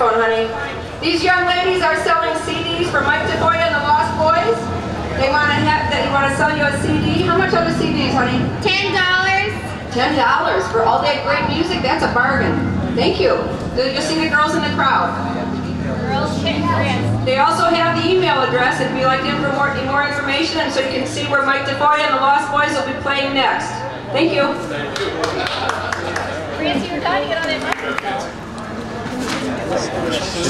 microphone, honey. These young ladies are selling CDs for Mike Tafoya and the Lost Boys. They want to have, they want to sell you a CD. How much are the CDs, honey? Ten dollars. Ten dollars for all that great music. That's a bargain. Thank you. You'll see the girls in the crowd. Girls Kit Grants. They also have the email address if you'd like to for more, more information, and so you can see where Mike Tafoya and the Lost Boys will be playing next. Thank you. Francie, you're dying to get on that microphone.